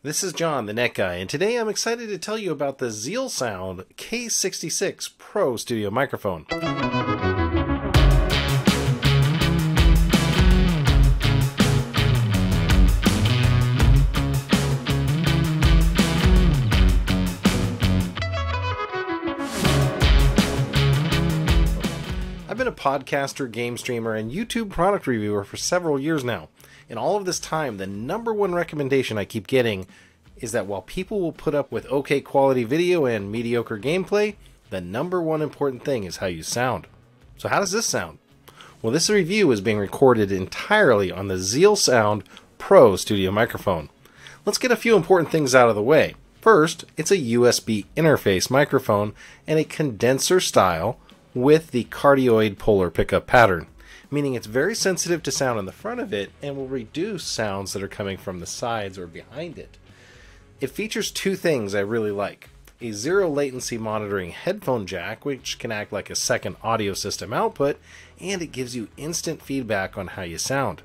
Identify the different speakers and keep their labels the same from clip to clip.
Speaker 1: This is John, the Net Guy, and today I'm excited to tell you about the ZealSound K66 Pro Studio Microphone. Podcaster, game streamer, and YouTube product reviewer for several years now. In all of this time, the number one recommendation I keep getting is that while people will put up with okay quality video and mediocre gameplay, the number one important thing is how you sound. So, how does this sound? Well, this review is being recorded entirely on the ZealSound Pro studio microphone. Let's get a few important things out of the way. First, it's a USB interface microphone and a condenser style with the cardioid polar pickup pattern, meaning it's very sensitive to sound on the front of it and will reduce sounds that are coming from the sides or behind it. It features two things I really like a zero latency monitoring headphone jack, which can act like a second audio system output, and it gives you instant feedback on how you sound.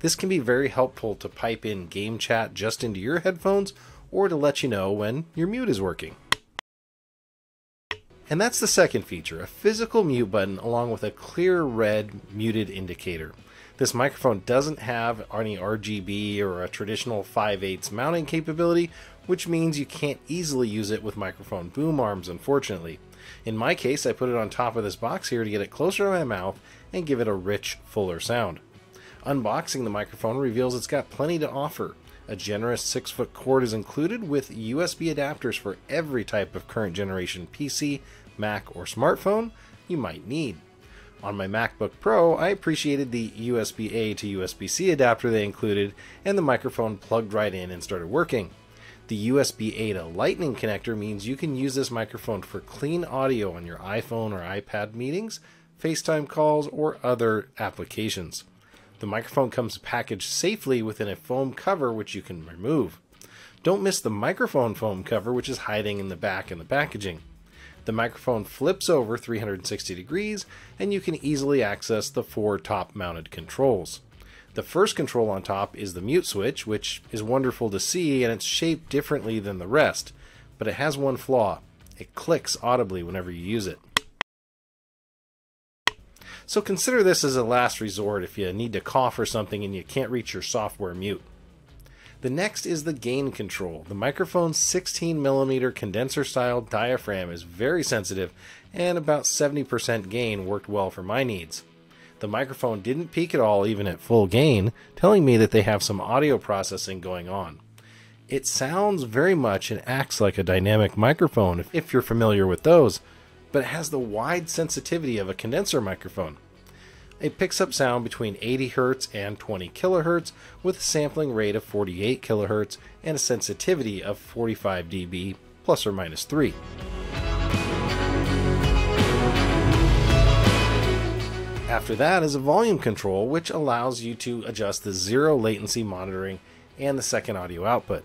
Speaker 1: This can be very helpful to pipe in game chat just into your headphones or to let you know when your mute is working. And that's the second feature, a physical mute button along with a clear red muted indicator. This microphone doesn't have any RGB or a traditional 5 8 mounting capability, which means you can't easily use it with microphone boom arms, unfortunately. In my case, I put it on top of this box here to get it closer to my mouth and give it a rich, fuller sound. Unboxing the microphone reveals it's got plenty to offer. A generous 6 foot cord is included with USB adapters for every type of current generation PC, Mac, or smartphone you might need. On my MacBook Pro, I appreciated the USB A to USB C adapter they included, and the microphone plugged right in and started working. The USB A to Lightning connector means you can use this microphone for clean audio on your iPhone or iPad meetings, FaceTime calls, or other applications. The microphone comes packaged safely within a foam cover which you can remove. Don't miss the microphone foam cover which is hiding in the back in the packaging. The microphone flips over 360 degrees and you can easily access the four top mounted controls. The first control on top is the mute switch, which is wonderful to see and it's shaped differently than the rest, but it has one flaw. It clicks audibly whenever you use it. So consider this as a last resort if you need to cough or something and you can't reach your software mute. The next is the gain control. The microphone's 16mm condenser style diaphragm is very sensitive and about 70% gain worked well for my needs. The microphone didn't peak at all even at full gain, telling me that they have some audio processing going on. It sounds very much and acts like a dynamic microphone if you're familiar with those, but it has the wide sensitivity of a condenser microphone. It picks up sound between 80 Hz and 20 kHz with a sampling rate of 48 kHz and a sensitivity of 45 dB plus or minus 3. After that is a volume control which allows you to adjust the zero latency monitoring and the second audio output.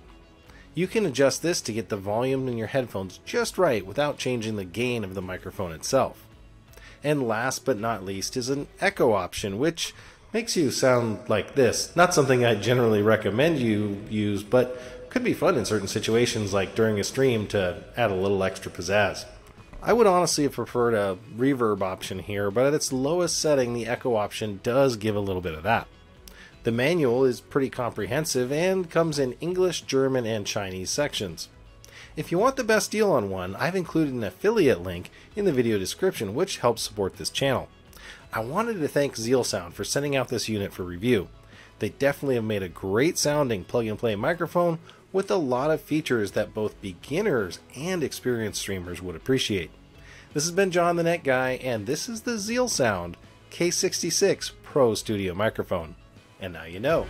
Speaker 1: You can adjust this to get the volume in your headphones just right without changing the gain of the microphone itself. And last but not least is an echo option, which makes you sound like this. Not something I generally recommend you use, but could be fun in certain situations like during a stream to add a little extra pizzazz. I would honestly have preferred a reverb option here, but at its lowest setting, the echo option does give a little bit of that. The manual is pretty comprehensive and comes in English, German, and Chinese sections. If you want the best deal on one, I've included an affiliate link in the video description which helps support this channel. I wanted to thank ZealSound for sending out this unit for review. They definitely have made a great sounding plug and play microphone with a lot of features that both beginners and experienced streamers would appreciate. This has been John the Net Guy, and this is the ZealSound K66 Pro Studio microphone. And now you know.